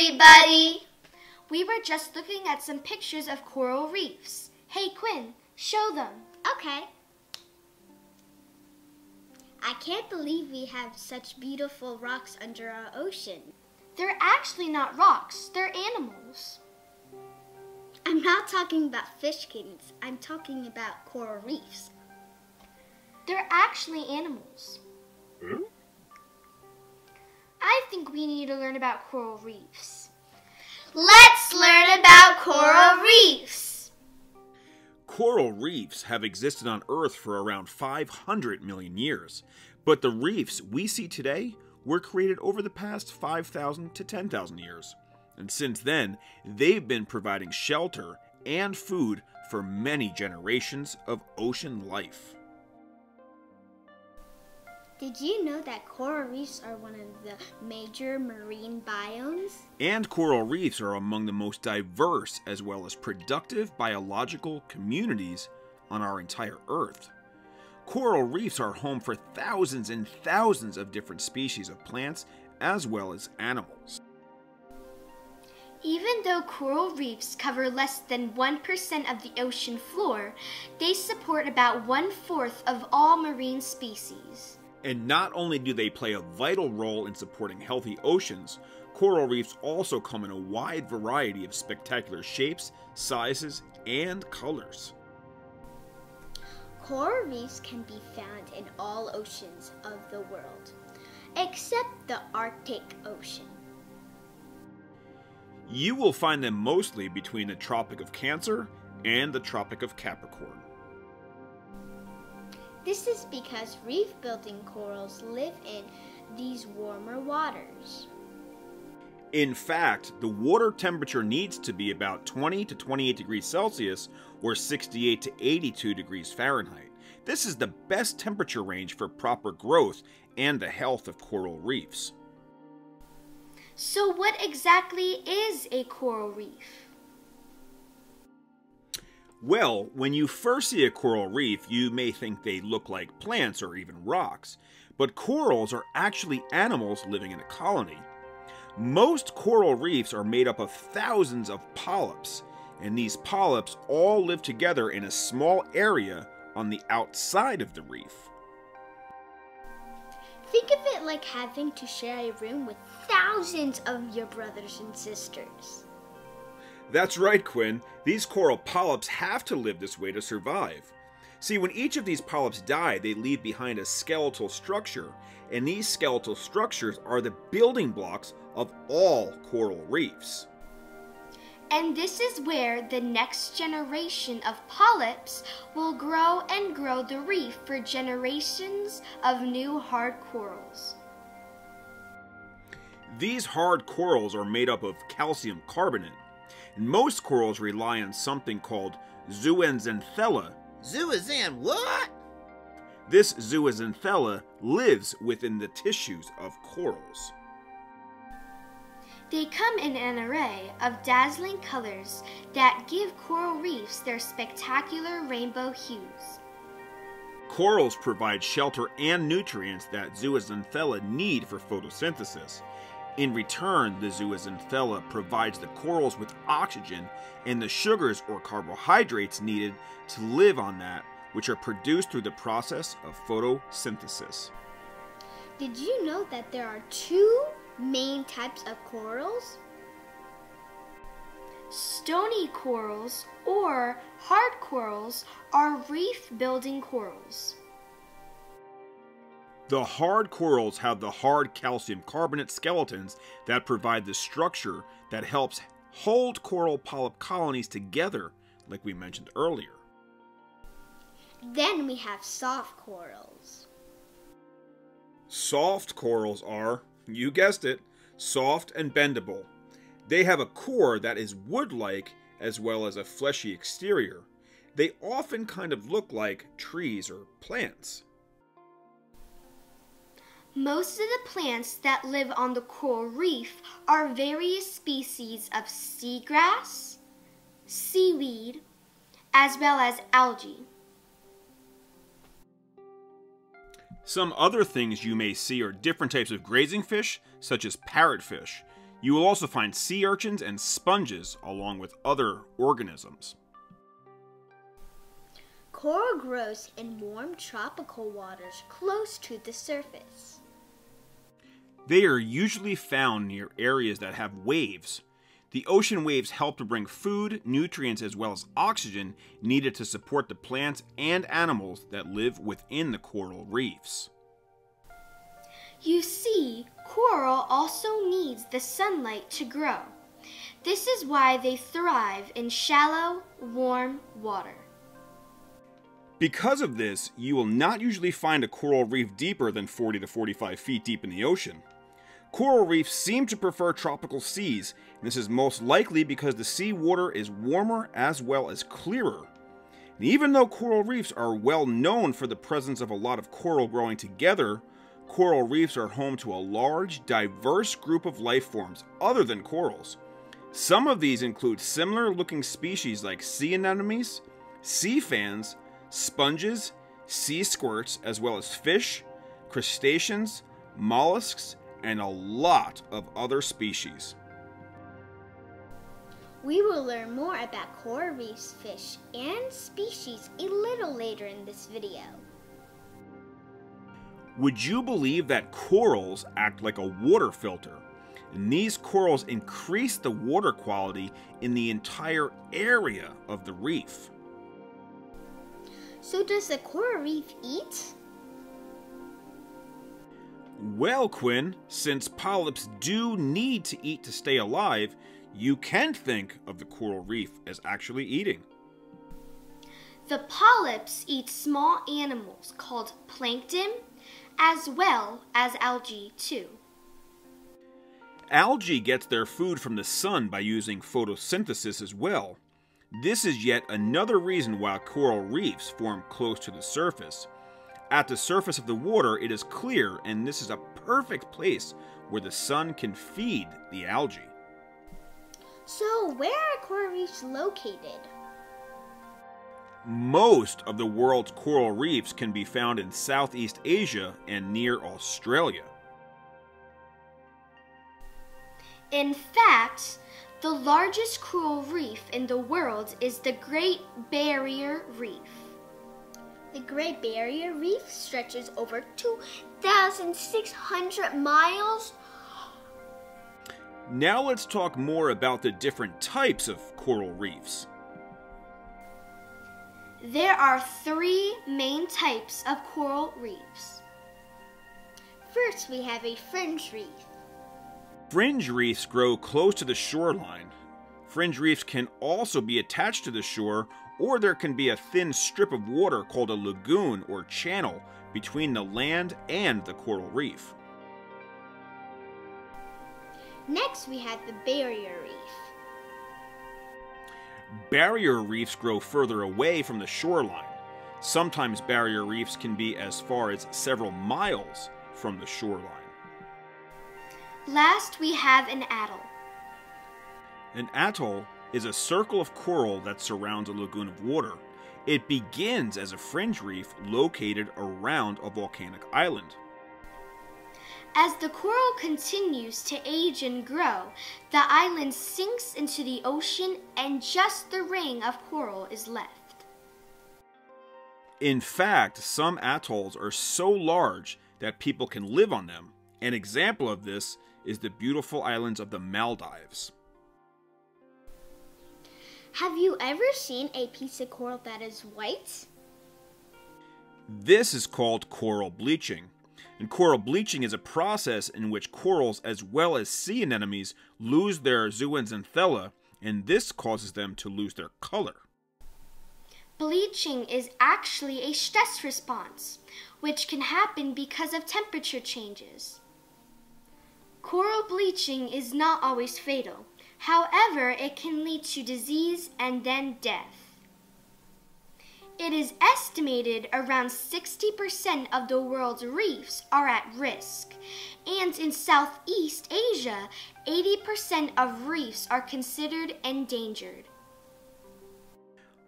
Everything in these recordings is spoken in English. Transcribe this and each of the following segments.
everybody! We were just looking at some pictures of coral reefs. Hey, Quinn, show them. Okay. I can't believe we have such beautiful rocks under our ocean. They're actually not rocks, they're animals. I'm not talking about fish kittens, I'm talking about coral reefs. They're actually animals. Hmm? I think we need to learn about coral reefs. Let's learn about coral reefs! Coral reefs have existed on Earth for around 500 million years, but the reefs we see today were created over the past 5,000 to 10,000 years. And since then, they've been providing shelter and food for many generations of ocean life. Did you know that coral reefs are one of the major marine biomes? And coral reefs are among the most diverse as well as productive biological communities on our entire Earth. Coral reefs are home for thousands and thousands of different species of plants as well as animals. Even though coral reefs cover less than 1% of the ocean floor, they support about one fourth of all marine species. And not only do they play a vital role in supporting healthy oceans, coral reefs also come in a wide variety of spectacular shapes, sizes, and colors. Coral reefs can be found in all oceans of the world, except the Arctic Ocean. You will find them mostly between the Tropic of Cancer and the Tropic of Capricorn. This is because reef building corals live in these warmer waters. In fact, the water temperature needs to be about 20 to 28 degrees Celsius or 68 to 82 degrees Fahrenheit. This is the best temperature range for proper growth and the health of coral reefs. So, what exactly is a coral reef? Well, when you first see a coral reef, you may think they look like plants or even rocks, but corals are actually animals living in a colony. Most coral reefs are made up of thousands of polyps, and these polyps all live together in a small area on the outside of the reef. Think of it like having to share a room with thousands of your brothers and sisters. That's right, Quinn. These coral polyps have to live this way to survive. See, when each of these polyps die, they leave behind a skeletal structure, and these skeletal structures are the building blocks of all coral reefs. And this is where the next generation of polyps will grow and grow the reef for generations of new hard corals. These hard corals are made up of calcium carbonate, and most corals rely on something called zooxanthella. Zooxan what? This zooxanthella lives within the tissues of corals. They come in an array of dazzling colors that give coral reefs their spectacular rainbow hues. Corals provide shelter and nutrients that zooxanthella need for photosynthesis. In return, the zooxanthella provides the corals with oxygen and the sugars or carbohydrates needed to live on that, which are produced through the process of photosynthesis. Did you know that there are two main types of corals? Stony corals or hard corals are reef building corals. The hard corals have the hard calcium carbonate skeletons that provide the structure that helps hold coral polyp colonies together, like we mentioned earlier. Then we have soft corals. Soft corals are, you guessed it, soft and bendable. They have a core that is wood like as well as a fleshy exterior. They often kind of look like trees or plants. Most of the plants that live on the coral reef are various species of seagrass, seaweed, as well as algae. Some other things you may see are different types of grazing fish, such as parrotfish. You will also find sea urchins and sponges, along with other organisms. Coral grows in warm tropical waters close to the surface. They are usually found near areas that have waves. The ocean waves help to bring food, nutrients, as well as oxygen needed to support the plants and animals that live within the coral reefs. You see, coral also needs the sunlight to grow. This is why they thrive in shallow, warm water. Because of this, you will not usually find a coral reef deeper than 40 to 45 feet deep in the ocean. Coral reefs seem to prefer tropical seas, and this is most likely because the sea water is warmer as well as clearer. And even though coral reefs are well known for the presence of a lot of coral growing together, coral reefs are home to a large, diverse group of life forms other than corals. Some of these include similar looking species like sea anemones, sea fans, sponges, sea squirts, as well as fish, crustaceans, mollusks, and a lot of other species. We will learn more about coral reefs, fish, and species a little later in this video. Would you believe that corals act like a water filter? And these corals increase the water quality in the entire area of the reef. So, does the coral reef eat? Well, Quinn, since polyps do need to eat to stay alive, you can think of the coral reef as actually eating. The polyps eat small animals called plankton, as well as algae, too. Algae gets their food from the sun by using photosynthesis as well. This is yet another reason why coral reefs form close to the surface. At the surface of the water, it is clear, and this is a perfect place where the sun can feed the algae. So, where are coral reefs located? Most of the world's coral reefs can be found in Southeast Asia and near Australia. In fact, the largest coral reef in the world is the Great Barrier Reef. The Great Barrier Reef stretches over 2,600 miles. Now let's talk more about the different types of coral reefs. There are three main types of coral reefs. First, we have a fringe reef. Fringe reefs grow close to the shoreline. Fringe reefs can also be attached to the shore, or there can be a thin strip of water called a lagoon or channel between the land and the coral reef. Next, we have the barrier reef. Barrier reefs grow further away from the shoreline. Sometimes barrier reefs can be as far as several miles from the shoreline. Last, we have an atoll. An atoll is a circle of coral that surrounds a lagoon of water. It begins as a fringe reef located around a volcanic island. As the coral continues to age and grow, the island sinks into the ocean and just the ring of coral is left. In fact, some atolls are so large that people can live on them. An example of this is the beautiful islands of the Maldives. Have you ever seen a piece of coral that is white? This is called coral bleaching. And coral bleaching is a process in which corals, as well as sea anemones, lose their zooxanthellae, and this causes them to lose their color. Bleaching is actually a stress response, which can happen because of temperature changes. Coral bleaching is not always fatal. However, it can lead to disease and then death. It is estimated around 60% of the world's reefs are at risk, and in Southeast Asia, 80% of reefs are considered endangered.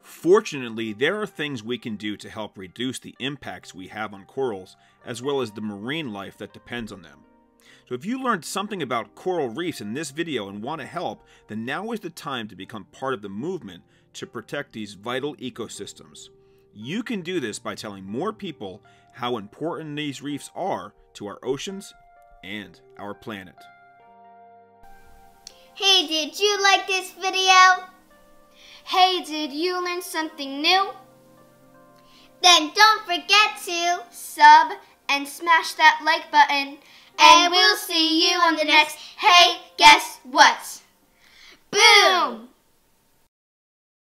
Fortunately, there are things we can do to help reduce the impacts we have on corals, as well as the marine life that depends on them. So if you learned something about coral reefs in this video and want to help, then now is the time to become part of the movement to protect these vital ecosystems. You can do this by telling more people how important these reefs are to our oceans and our planet. Hey, did you like this video? Hey, did you learn something new? Then don't forget to Sub and smash that like button. And we'll see you on the next Hey, Guess What? Boom!